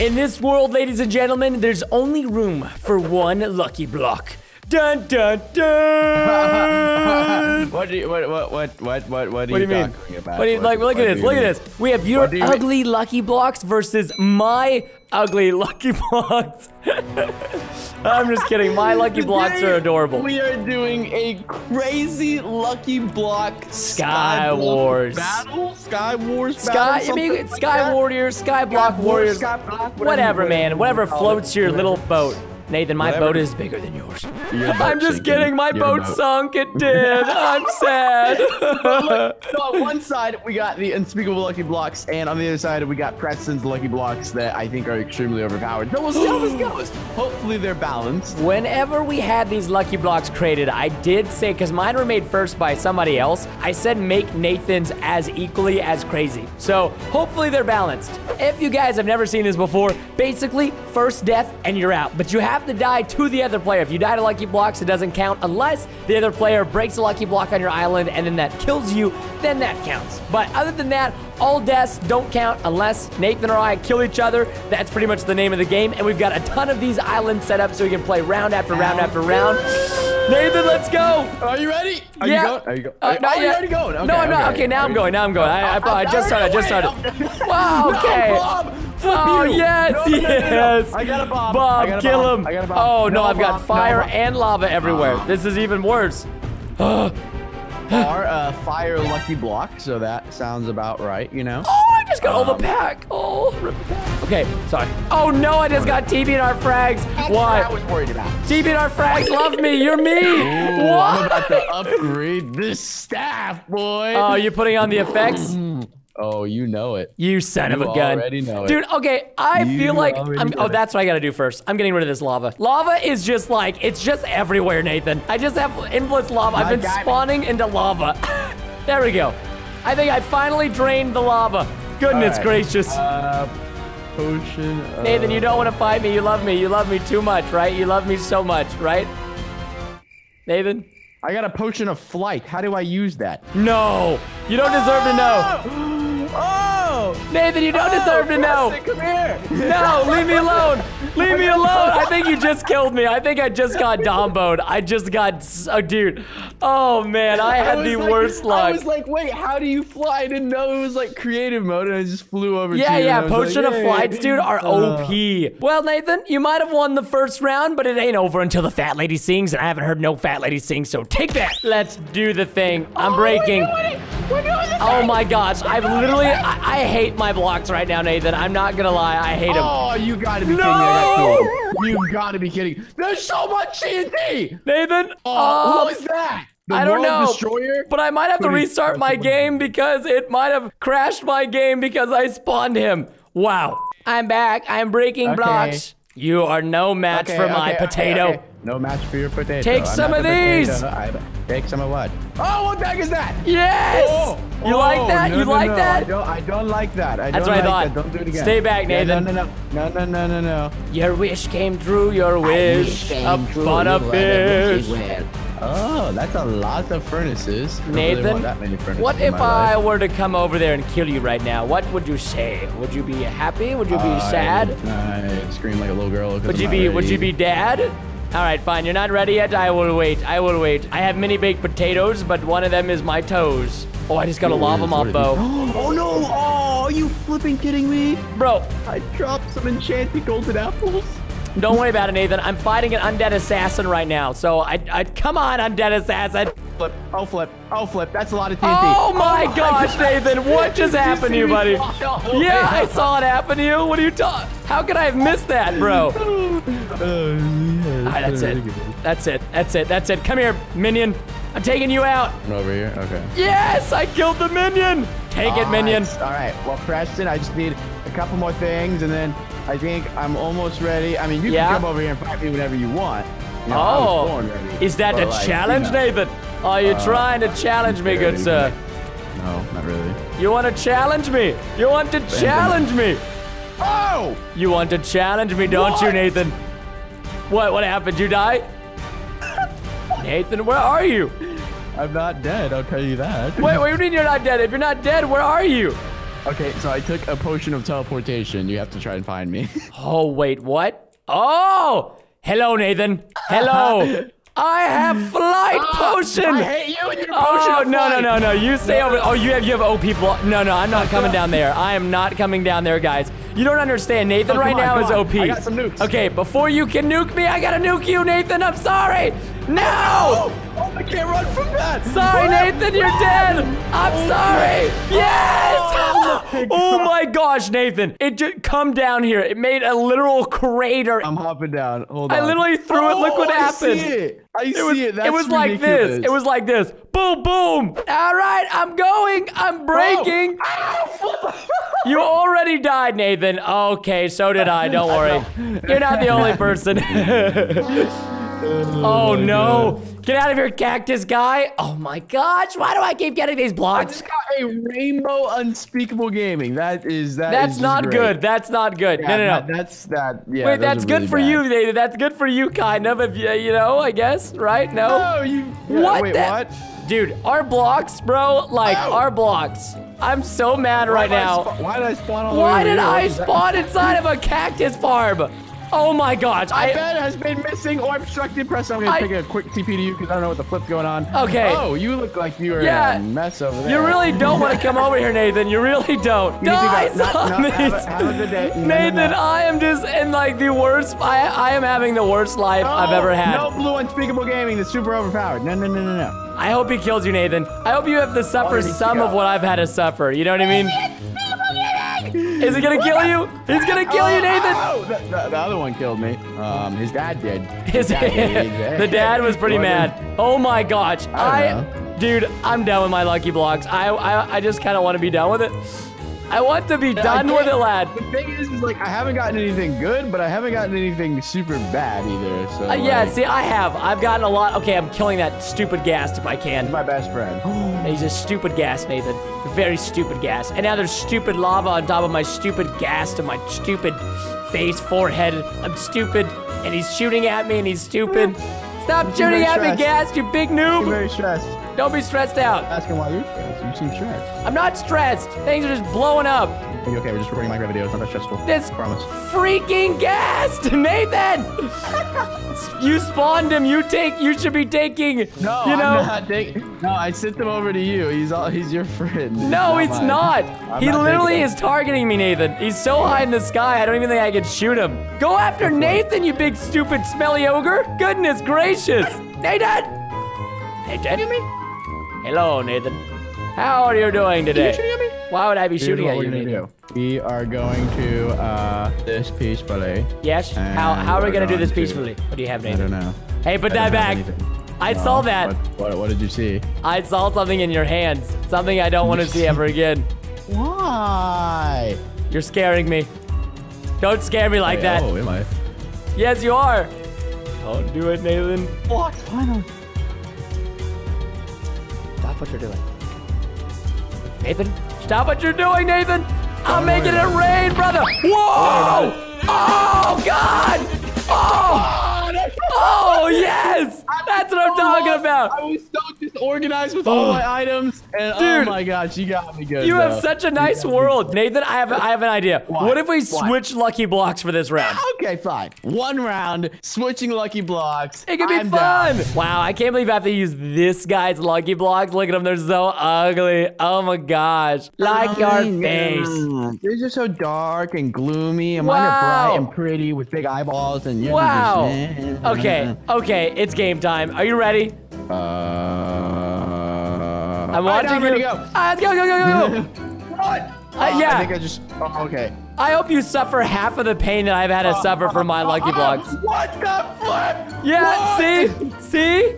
In this world, ladies and gentlemen, there's only room for one lucky block. Dun dun dun! What do you, what, what, what, what, what, what, What do you mean? talking about? What do you like? Look at this. Look at this. We have your What do mean? ugly lucky blocks versus my ugly lucky blocks. I'm just kidding. My lucky blocks are adorable. We are doing a crazy lucky block Sky Wars. battle. Sky Wars Sky, battle. I mean, Sky? Warriors, Sky Block Warriors, Sky Block, whatever whatever, man. Whatever floats your little boat. Nathan, my Whatever. boat is bigger than yours. Your I'm just sinking. kidding. My Your boat boat. sunk. It did. I'm sad. So on one side we got the unspeakable lucky blocks, and on the other side we got Preston's lucky blocks that I think are extremely overpowered. So we'll see how this goes. Hopefully they're balanced. Whenever we had these lucky blocks created, I did say, because mine were made first by somebody else, I said make Nathan's as equally as crazy. So hopefully they're balanced. If you guys have never seen this before, basically, first death and you're out. But you have to die to the other player. If you die to lucky blocks, it doesn't count unless the other player breaks a lucky block on your island and then that kills you, then that counts. But other than that, all deaths don't count unless Nathan or I kill each other. That's pretty much the name of the game. And we've got a ton of these islands set up so we can play round after round after round. Nathan, let's go. Are you ready? Are yeah. you going? Are you going? Uh, oh, not you're yet. already going. Okay, no, I'm not. okay. Okay, now I'm going. Now I'm going. I, I, I just started. I just started. Wow. Okay. No, Bob, flip Oh you. yes, No, no, no, no, yes. I got a bomb. Bob, got a kill bomb. him. I got a bomb. Oh no, I've got bomb, fire and lava everywhere. Ah. This is even worse. Our uh, fire lucky block, so that sounds about right, you know. Oh, I just got um, all the pack. Oh, rip the pack. Okay, sorry. Oh no, I just got TBNR frags. That's what I Why? was worried about. TBNR frags love me. You're me. Ooh, I'm about to upgrade this staff, boy. Oh, you're putting on the effects? Mm. Oh, you know it. You son of You a gun. already know it. Dude, okay, I You feel like I'm, oh, that's what I gotta do first. I'm getting rid of this lava. Lava is just like, it's just everywhere, Nathan. I just have influence lava. I've been guy- spawning into lava. there we go. I think I finally drained the lava. Goodness All right. gracious. Uh, potion. Uh, Nathan, you don't want to fight me. You love me. You love me too much, right? You love me so much, right? Nathan? I got a potion of flight. How do I use that? No. You don't deserve to know. Oh! Nathan, you don't deserve to know. Preston, Come here. No, leave me alone. Leave me alone. I think you just killed me. I think I just got domboed. I just got, oh, dude. Oh, man, I had was the like- worst luck. I was like, wait, how do you fly? I didn't know it was like creative mode, and I just flew over yeah, yeah, potion like, of "Hey." flights, dude, are Uh, OP. Well, Nathan, you might have won the first round, but it ain't over until the fat lady sings, and I haven't heard no fat lady sing, so take that. Let's do the thing. I'm breaking. Oh my gosh, I've literally, I, I hate my blocks right now, Nathan. I'm not gonna lie, I hate them. Oh, you gotta be No! kidding me. I got. You've gotta be kidding. There's so much TNT. Nathan, Oh, um, what was that? The I don't World know, Destroyer? but I might have to What do you- restart my game because it might have crashed my game because I spawned him. Wow. I'm back. I'm breaking Okay. blocks. You are no match Okay, for my okay, okay, potato. okay. No match for your potato. Take I'm some of the potato. these. I- take some of what? Oh, what the heck is that? Yes! Oh, you oh, like that? no, you no, like no, that? I don't, I don't like that. I That's don't what I thought. That. Don't do it again. Stay back, Yeah, Nathan. No, no, no, no, no, no, no, no. Your wish came true, your wish. Upon a fish. Oh, that's a lot of furnaces. Don't really Nathan, that many furnaces what if I life. were to come over there and kill you right now? What would you say? Would you be happy? Would you be I- sad? I uh, scream like a little girl. 'cause Would I'm you not be would you be dad? All right, fine. You're not ready yet. I will wait. I will wait. I have mini baked potatoes, but one of them is my toes. Oh, I just got a lava What mob bow. Oh no! Oh, are you flipping kidding me? Bro, I dropped some enchanted golden apples. don't worry about it, Nathan. I'm fighting an undead assassin right now. So I, I come on, undead assassin. Flip. Oh flip. Oh flip. That's a lot of TNT. Oh, oh my gosh, Nathan, what just Did happened to you, buddy? fly all the Yeah, I saw it happen to you. What are you talking? How could I have missed that, bro? Oh, All right, that's it. That's it. That's it. That's it. Come here, minion. I'm taking you out. Over here. Okay. Yes, I killed the minion. Take it, minion. All right. Well, Preston, I just need a couple more things, and then I think I'm almost ready. I mean, you Yeah? can come over here and fight me whenever you want. You know, I born Oh, ready, is that a like, you challenge, know. Nathan? Are you Uh, trying to challenge me, good sir? No, not really. You want to challenge me? You want to challenge me? Oh! You want to challenge me, don't you, Nathan? What? What happened? You die? Nathan, where are you? I'm not dead. I'll tell you that. Wait, what do you mean you're not dead? If you're not dead, where are you? Okay, so I took a potion of teleportation. You have to try and find me. Oh, wait, what? Oh! Hello, Nathan. Hello. I have flight ah, potion. I hate you and your oh, potion Oh no no no no! You stay over. Oh, you have you have OP block. No no, I'm not coming down there. I am not coming down there, guys. You don't understand. Nathan Oh, right on, now is on. OP. I got some nukes. Okay, before you can nuke me, I gotta nuke you, Nathan. I'm sorry. No. Oh, I can't run from that. Sorry, Nathan, you're dead. I'm oh, sorry. Yes. Oh my Oh my gosh, Nathan! It just come down here. It made a literal crater. I'm hopping down. Hold on. I literally threw it. Look what Oh, I happened. See it. I It was, see it. That's it was like this. It was like this. Boom, boom. All right, I'm going. I'm breaking. Oh. You already died, Nathan. Okay, so did I. Don't worry. You're not the only person. Oh, oh no. Get out of here, cactus guy. Oh my gosh. Why do I keep getting these I blocks? just got a rainbow unspeakable gaming. That is that. That's is not great. good. That's not good. Yeah, no, no, that- no. that's that. Yeah. Wait, that's good really for bad. you, Nathan. That's good for you, kind of. If you, you know, I guess, right? No. Oh, you. yeah, What Wait, what? Dude, our blocks, bro, like Oh. our blocks. I'm so mad right Why did I now. why did I spawn Why did? I What is that? spawn inside of a cactus farm? Oh my god. My I, bed has been missing or obstructed. Press. I'm gonna I- take a quick TP to you because I don't know what the flip's going on. Okay. Oh, you look like you are Yeah. in a mess over there. you really don't want to come over here, Nathan. You really don't. You need to go. Not- not- have a- have a good day. No, no, Nathan, no. I am just in like the worst. I, I am having the worst life I've ever oh, had. No blue unspeakable gaming. That's super overpowered. No, no, no, no, no. I hope he kills you, Nathan. I hope you have to suffer Why did he some go? of what I've had to suffer. You know what I mean? Is he gonna kill you? He's gonna kill you, Nathan. Oh, the, the, the other one killed me. Um, his dad did. His, dad did. the dad was pretty mad. Oh my gosh. I I, dude, I'm done with my lucky blocks. I I, I just kind of want to be done with it. I want to be done with it, lad. The thing is, is like I haven't gotten anything good, but I haven't gotten anything super bad either. So Uh, yeah, see, I have. I've gotten a lot. Okay, I'm killing that stupid ghast if I can. he's my best friend. He's a stupid gas, Nathan. Very stupid gas. And now there's stupid lava on top of my stupid gas and my stupid face, forehead. I'm stupid. And he's shooting at me and he's stupid. Stop shooting at me, stressed. gas, you big noob. I'm very stressed. Don't be stressed out. Asking why you're stressed. You seem stressed. I'm not stressed. Things are just blowing up. Are you okay? We're just recording Minecraft videos. Not that stressful. This Promise. freaking gas, Nathan. you spawned him. You take. You should be taking. No, you know. I'm not taking. No, I sent them over to you. He's all. He's your friend. No, it's mine. not. He not literally is targeting me, Nathan. He's so high in the sky, I don't even think I can shoot him. Go after Nathan, you big stupid smelly ogre. Goodness gracious. Nathan! Nathan? Hello, Nathan. How are you doing today? shooting at me? Why would I be Here's shooting what at we're you, gonna Nathan? do. We are going to uh this peacefully. Yes? How, And how are we we're gonna do this going to- peacefully? What do you have, Nathan? I don't know. Hey, put I that back. I No, saw that. What, what, what did you see? I saw something in your hands. Something I don't want to see ever again. Why? You're scaring me. Don't scare me like that. Oh, am I? Yes, you are. Don't do it, Nathan. What? finally. What you're doing. Nathan, stop what you're doing, Nathan. I'm making it rain, brother. Whoa! Oh, God! Oh! Oh, yes! That's what I'm talking oh, about. I was so disorganized with all oh, my items, and oh my gosh, you got me good. You have such a nice world. Nathan, I have, I have an idea. What? What if we What? switch lucky blocks for this round? Okay, fine. One round, switching lucky blocks. It could be I'm fun. down. Wow, I can't believe I have to use this guy's lucky blocks. Look at them, they're so ugly. Oh my gosh. Like oh, your Oh, face. yeah. They're so dark and gloomy, and mine are bright and pretty with big eyeballs. And are Wow. Okay, okay, it's game time. Are you ready? Uh, I'm I'm watching ready you. to go. Let's go, go, go, go, go. what? Uh, yeah. I think I just. Oh, okay. I hope you suffer half of the pain that I've had to suffer from my lucky blocks. What the flip? Yeah, What? see? See?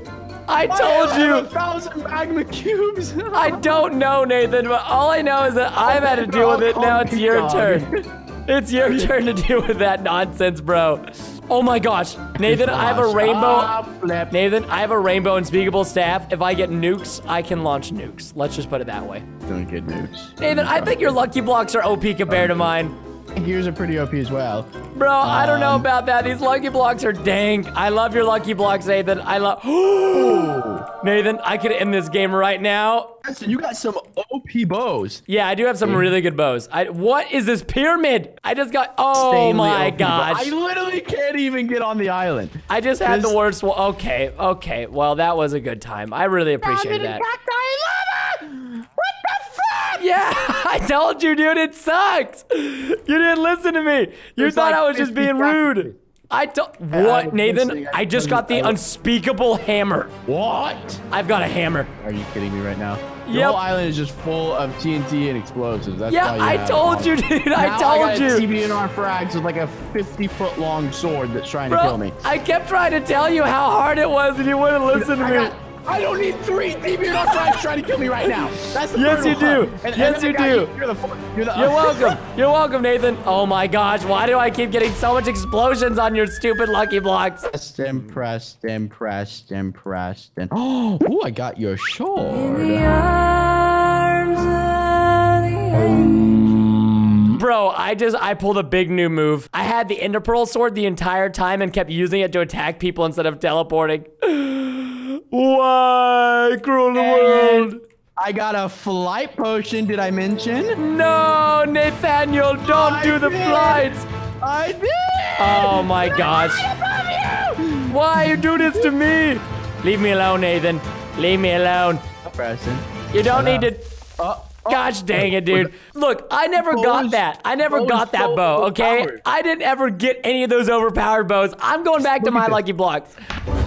I I told have you. A thousand magma cubes. I don't know, Nathan, but all I know is that I've had to deal with it. Now it's your turn. It's your turn to deal with that nonsense, bro. Oh my gosh. Nathan, I have a rainbow. Ah. Nathan, I have a rainbow unspeakable staff. If I get nukes, I can launch nukes. Let's just put it that way. Don't get nukes. Nathan, I think your lucky blocks are OP compared to mine. Think yours are pretty OP as well. Bro, I don't know Um, about that. These lucky blocks are dank. I love your lucky blocks, Nathan. I love. Nathan, I could end this game right now. Preston, you got some OP bows. Yeah, I do have some really good bows. I, what is this pyramid? I just got. Oh Insanely my OP bow. I literally can't even get on the island. I just had This- the worst one. Okay, okay. Well, that was a good time. I really appreciate that. What the fuck? Yeah, I told you, dude. It sucked. You didn't listen to me. You There's thought like I was just being fractures. rude. I told. I What, was Nathan? listening. I just got the unspeakable hammer. What? I've got a hammer. Are you kidding me right now? The Yep. whole island is just full of TNT and explosives. That's Yeah, why you I have told all- you, dude. I Now told got you. a TBNR frags with like a 50 foot long sword that's trying to kill Bro, me. I kept trying to tell you how hard it was, and you wouldn't listen to I, me. Got- I don't need three TBNR frags trying to kill me right now. That's the Yes, you do. And- and Yes, then you I got do. You're the. fourth- You're the. You're welcome. You're welcome, Nathan. Oh my gosh, why do I keep getting so much explosions on your stupid lucky blocks? Preston, Preston, Preston, Preston. Oh, ooh, I got your sword. Bro, I just I pulled a big new move. I had the Ender Pearl sword the entire time and kept using it to attack people instead of teleporting. Why, cruel world? I got a flight potion. Did I mention? No, Nathaniel, don't I do the did. flights. I did. Oh my gosh. Why are you do this to me? Leave me alone, Nathan. Leave me alone. Preston. You don't need to. Oh. Gosh dang it, dude. Look, I never got that. I never got that so bow, okay? overpowered. I didn't ever get any of those overpowered bows. I'm going back to my lucky blocks.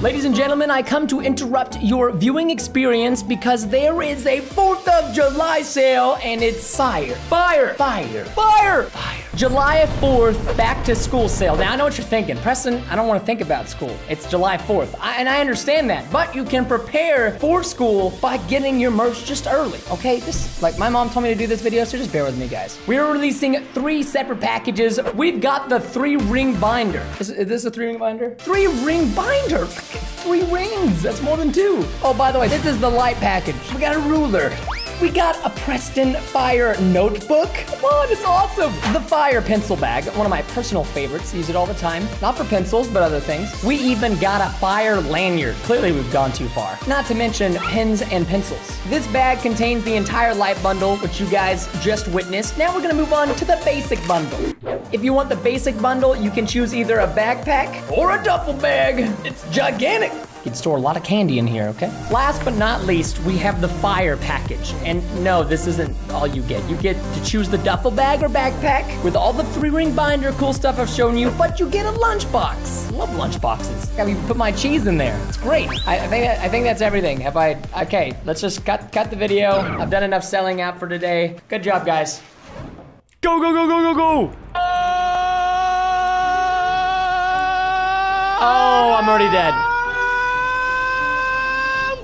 Ladies and gentlemen, I come to interrupt your viewing experience because there is a 4th of July sale and it's fire. Fire! Fire! Fire! Fire! July 4th, back to school sale. Now, I know what you're thinking. Preston, I don't want to think about school. It's July 4th. I, and I understand that. But you can prepare for school by getting your merch just early, okay? This, like, my mom told me to do this video, so just bear with me, guys. We are releasing three separate packages. We've got the three ring binder. Is, is this a three ring binder? Three ring binder. Three rings. That's more than two. Oh, by the way, this is the light package. We got a ruler. We got a Preston Fire notebook. Come on, it's awesome. The Fire pencil bag, one of my personal favorites. Use it all the time. Not for pencils, but other things. We even got a Fire lanyard. Clearly, we've gone too far. Not to mention pens and pencils. This bag contains the entire light bundle, which you guys just witnessed. Now we're gonna move on to the basic bundle. If you want the basic bundle, you can choose either a backpack or a duffel bag. It's gigantic. Can store a lot of candy in here, okay? Last but not least, we have the fire package. And no, this isn't all you get. You get to choose the duffel bag or backpack with all the three ring binder, cool stuff I've shown you, but you get a lunchbox. Love lunchboxes. I mean, put my cheese in there. It's great. I, I think I think that's everything. Have I? Okay, let's just cut cut the video. I've done enough selling out for today. Good job, guys. Go go go go go go! Oh, I'm already dead.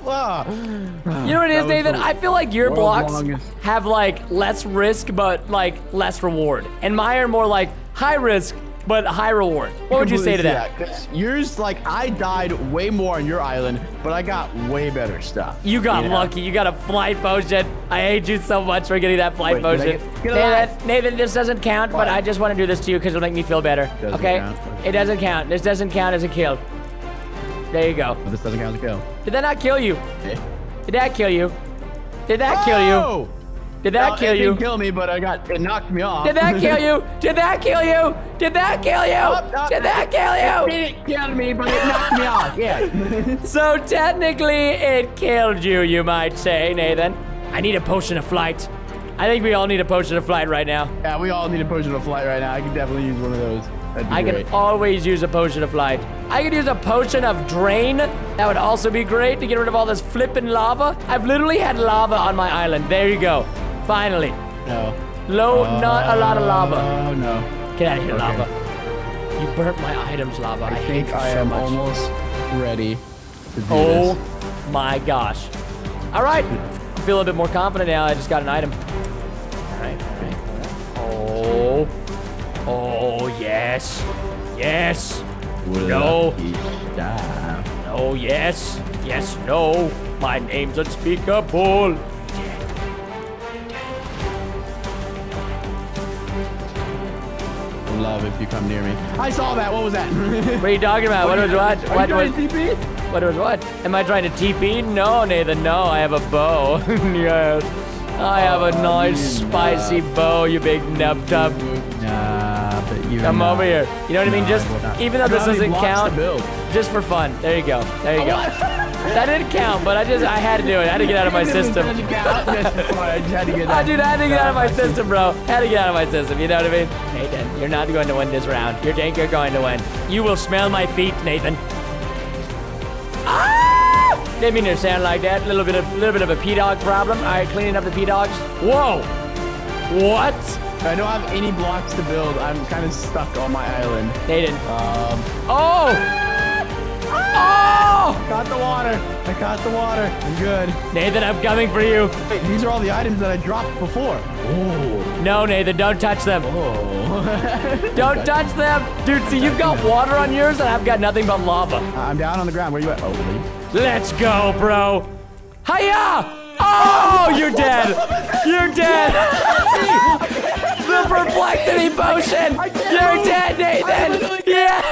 You know what it is, Nathan? I feel like your blocks longest. have like less risk, but like less reward. And mine are more like high risk, but high reward. What would you say to that? 'cause yours, like, I died way more on your island, but I got way better stuff. You got know? lucky. You got a flight potion. I hate you so much for getting that flight Wait, potion. get- get Nathan. Nathan, this doesn't count, but I just want to do this to you because it'll make me feel better. Doesn't okay? count. It doesn't count. This doesn't count as a kill. There you go. But this doesn't count as a kill. Did that not kill you? Okay. Did that kill you? Did that kill you? Oh! Did that Well, kill it you? didn't kill me, but I got it knocked me off. Did that kill you? Did that kill you? Did that kill you? Nope, nope. Did that kill It you? didn't kill me, but it knocked me off. Yeah. So technically, it killed you, you might say, Nathan. I need a potion of flight. I think we all need a potion of flight right now. yeah, we all need a potion of flight right now. I could definitely use one of those. I great. can always use a potion of light. I could use a potion of drain. That would also be great to get rid of all this flippin' lava. I've literally had lava on my island. There you go. Finally. No. Low, oh, not a lot of lava. Oh no. Get out of here, Okay. lava. You burnt my items, lava. I, I think I so am much. almost ready to do Oh this. my gosh. All right. I feel a bit more confident now. I just got an item. All right. Oh, yes. Yes. No. Lucky. No, yes. Yes, no. My name's unspeakable. love if you come near me. I saw that. What was that? What are you talking about? What was what? Are What you was trying to TP? what was what? Am I trying to TP? No, Nathan. No, I have a bow. yes. I have a oh, nice you spicy bow, you big nub tub. You. Come over here. You know what I mean? Just I even though this don't have any doesn't count, just for fun. There you go. There you go. That didn't count, but I just I had to do it. I had to get out of my system. Just for fun. I just had to get I dude, I had to get out of my system, bro. Had to get out of my system. You know what I mean? Nathan, you're not going to win this round. You think you're going to win? You will smell my feet, Nathan. Ah! Didn't mean to sound like that. A little bit of, little bit of a P dog problem. All right, cleaning up the P dogs. Whoa! What? I don't have any blocks to build. I'm kind of stuck on my island. Nathan. Um, Oh! Oh! got the water. I caught the water. I'm good. Nathan, I'm coming for you. Wait, these are all the items that I dropped before. Oh. No, Nathan, don't touch them. Oh. Don't touch them. Dude, see, you've got water on yours, and I've got nothing but lava. I'm down on the ground. Where you at? Oh, leave. Let's go, bro. Hiya! Oh, you're dead. You're dead. The perplexity potion. You're dead, Nathan. Yeah.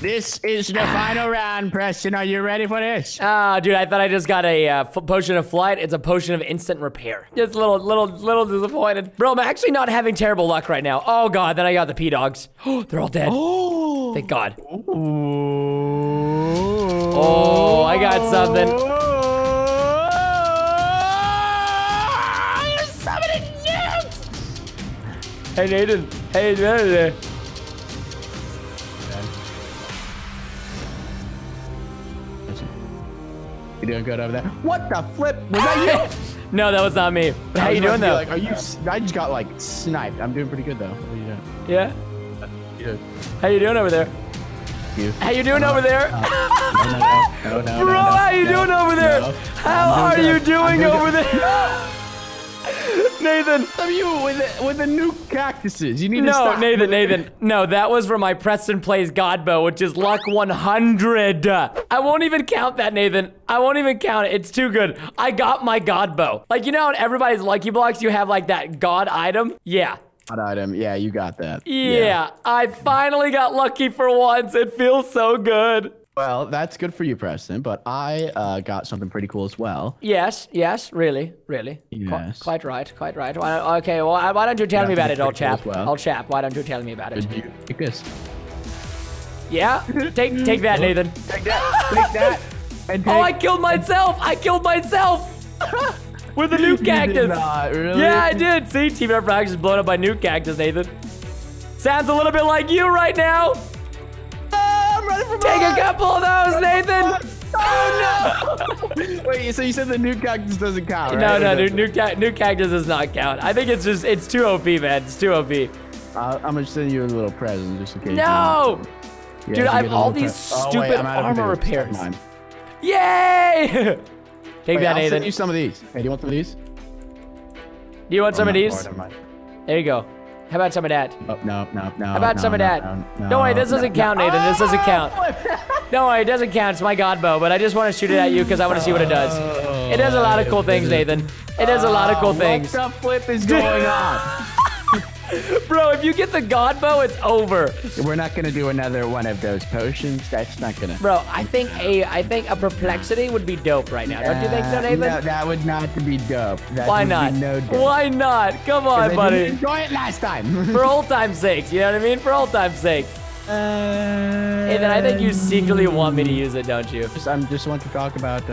This is the final round, Preston. Are you ready for this? Ah, dude, I thought I just got a uh, f- potion of flight. It's a potion of instant repair. Just a little, little, little disappointed. Bro, I'm actually not having terrible luck right now. Oh, God, then I got the P dogs. Oh, they're all dead. Oh. Thank God. Oh, Oh, I got something. Hey, Nathan. Hey, Nathan. You doing good over there? What the flip? Was that you? no, that was not me. But how you doing, about to be though? Like, are you? I just got like sniped. I'm doing pretty good though. What are you doing? yeah? How you doing over there? You? How you doing over there? No, no, Bro, how you doing over there? How are you doing over there? Nathan. Some of you with the, with the new cactuses. You need to stop. No. Nathan, Nathan. No, that was from my PrestonPlayz Godbow, which is luck 100. I won't even count that, Nathan. I won't even count it. It's too good. I got my Godbow. Like, you know, on everybody's Lucky Blocks, you have like that God item? Yeah. Item. Yeah, you got that. Yeah, Yeah. I finally got lucky for once. It feels so good. Well, that's good for you, Preston. But I uh, got something pretty cool as well. Yes, yes, really, really. Qu- Yes. quite right, quite right. Why, okay, well, why don't you tell Yeah, me about it, old pretty cool chap? well. Old chap, why don't you tell me about it? Take this? Yeah? Take take that, Nathan. Take that. Take that. And take. Oh, I killed myself! I killed myself! With the nuke cactus! not, really? Yeah, I did. See, Team Air Frax is blown up by nuke cactus, Nathan. Sounds a little bit like you right now. I'm ready Take a couple of those, Nathan. Oh no! Wait, so you said the new cactus doesn't count, right? No, no, does nuke, nuke, ca- nuke cactus does not count. I think it's just, it's too OP, man. It's too OP. Uh, I'm gonna send you a little present just in case. you No! want- Yeah, Dude, I have all these pre- Oh, wait, stupid I'm out of armor potatoes. repairs. Never. Yay! Take Wait, that, I'll Nathan. send you some of these. Hey, do you want some of these? Do you want some Oh, of these? oh, never mind. There you go. How about some of that? Oh, no, no, no. How about no, some of no, that? No, Don't worry, no, this doesn't no. count, Nathan. This doesn't count. no, Don't it doesn't count. It's my god bow, but I just want to shoot it at you because I want to see what it does. It does a lot of cool things, Nathan. It does a lot of cool oh, things. What the flip is going on? Bro, if you get the god bow, it's over. We're not gonna do another one of those potions. That's not gonna. Bro, I think a I think a perplexity would be dope right now. Don't you think so, Uh, Nathan? No, that would not be dope. That Why not? No dope. Why not? Come I on, didn't buddy. enjoy it last time. For old time's sakes, you know what I mean? For old time's sake. Nathan, I think you secretly want me to use it, don't you? Just, I'm just want to talk about uh,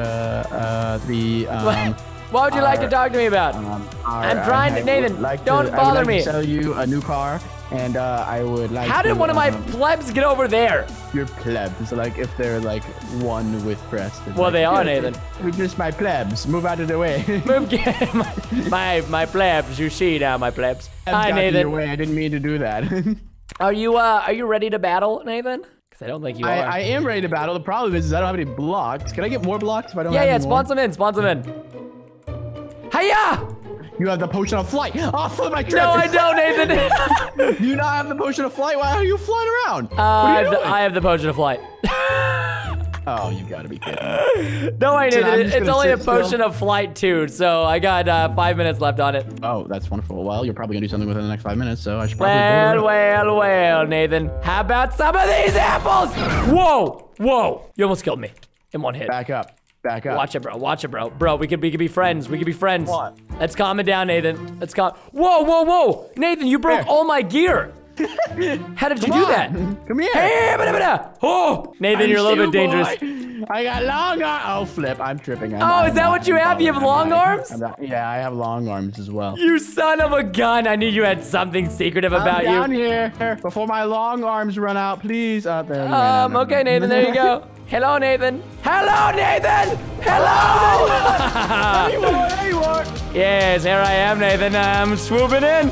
uh, the. Um, what would you like to talk to me about? um, our- I'm trying to- I Nathan, like don't would bother like me. To sell you a new car, and uh, I would like. How did to, one of my um, plebs get over there? your plebs, like if they're like one with Preston. Well, like, they are, Nathan. We're just my plebs. Move out of the way. Move, my, my my plebs. You see now, my plebs. Hi, Got in your Nathan. way. I didn't mean to do that. Are you uh are you ready to battle, Nathan? Because I don't think you I, are. I am ready to battle. The problem is, is I don't have any blocks. Can I get more blocks if I don't yeah, have yeah. any more? Spawn some in. Spawn some in. Hiya! You have the potion of flight. Oh, flip my No, I don't, Nathan. uh, Do you not have the potion of flight? Why are you flying around? I, what are have you the. I have the potion of flight. Oh, you gotta be kidding. No, I didn't. It- It's only a still. potion of flight too, so I got uh, five minutes left on it. Oh, that's wonderful. Well, you're probably gonna do something within the next five minutes, so I should probably. Well, board it up. well, well, Nathan. How about some of these apples? Whoa, whoa! You almost killed me in one hit. Back up. Back up. Watch it, bro. Watch it, bro. Bro, we could we could be friends. We could be friends. What? Let's calm it down, Nathan. Let's calm. Whoa, whoa, whoa! Nathan, you broke Here. all my gear. How did you Come do that? Come here. Hey, bada, bada. Oh, Nathan, you're a little bit dangerous. I got long arms. Oh, flip. I'm tripping. I'm, Oh, I'm is that what you I'm have? You have long arms? Not- yeah, I have long arms as well. You son of a gun! I knew you had something secretive about I'm down you. here before my long arms run out, please. Up there. Um, okay, Nathan, there you go. Hello, Nathan. Hello, Nathan. Hello. There you are, there you are. yes, here I am, Nathan. I'm swooping in.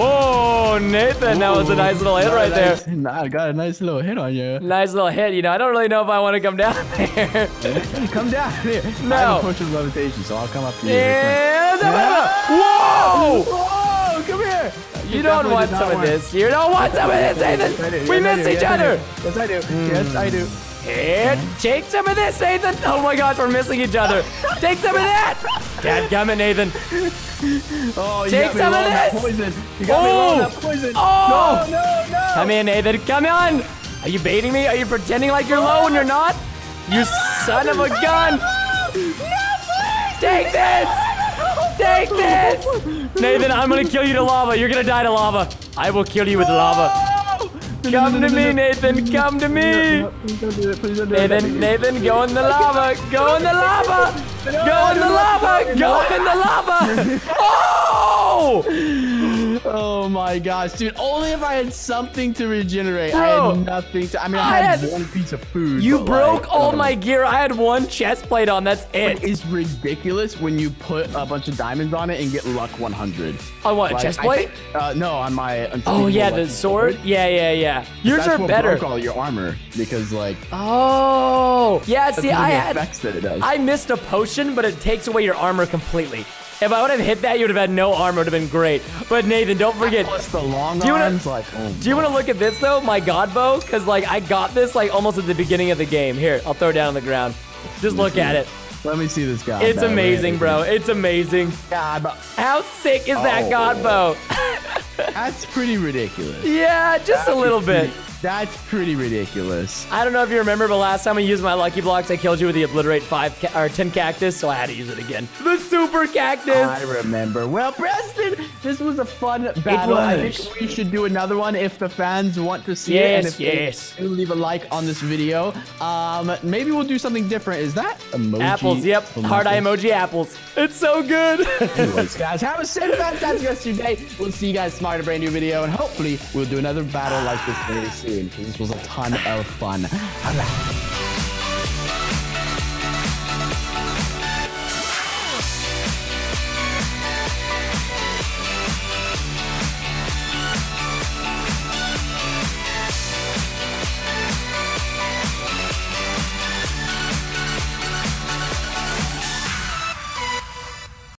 Oh, Nathan, that was a nice little hit right there. there. I got a nice little hit on you. Nice little hit. You know, I don't really know if I want to come down there. Come down here. No. I have a of levitation, so I'll come up to you. Uh, yeah. Whoa! Whoa, come here. You don't want some of this. You don't want some of this, Nathan. We miss each other. Yes, I do. Yes, I do. Here, mm-hmm. take some of this, Nathan. Oh my gosh, we're missing each other. Take some of that. Dad, come it, Nathan. Oh, you Take got me some of this. Poison. You got me low Oh. poison. Oh. No, no, no. Come in, Nathan. Come on. Are you baiting me? Are you pretending like you're low when you're not? You son of a gun. Take this. Take this. Nathan, I'm gonna kill you to lava. You're gonna die to lava. I will kill you with lava. Come to me, Nathan. Come to me. Please don't do it. Please don't do it. Nathan, Nathan, go in the lava. Go in the lava. Go in the lava. Go in the lava. Oh! Oh my gosh, dude! Only if I had something to regenerate. I had nothing to. I mean, I, I had, had- one piece of food. You broke like, all uh, my gear. I had one chest plate on. That's it. It's ridiculous when you put a bunch of diamonds on it and get luck 100. On what? Like, chest plate? think- uh, no, on my. Oh yeah, the lucky sword. Yeah, yeah, yeah. Yours are better. broke all your armor because like Oh, yeah. See, I had that it does. I missed a potion, but it takes away your armor completely. If I would have hit that, you would have had no armor. It Would have been great. But Nathan, don't forget. Plus the long Do you wanna- arms, like oh, Do you want to look at this though, my god bow? Cause like I got this like almost at the beginning of the game. Here, I'll throw it down on the ground. Just look at it. let me see this guy. It's amazing, bro. It's amazing. God, but How sick is that Oh. god bow? that's pretty ridiculous. yeah, just a little bit. That's pretty ridiculous. I don't know if you remember, but last time I used my lucky blocks, I killed you with the obliterate five ca- or ten cactus, so I had to use it again. The super cactus. I remember. Well, Preston, this was a fun battle. I was. think we should do another one if the fans want to see it. And if yes. They do leave a like on this video. Um, maybe we'll do something different. Is that emoji? Apples, yep. hard eye emoji. emoji apples. It's so good. Anyways, guys, have a safe, fantastic rest of your day. We'll see you guys tomorrow in a brand new video, and hopefully we'll do another battle like this very soon. 'Cause This was a ton of fun.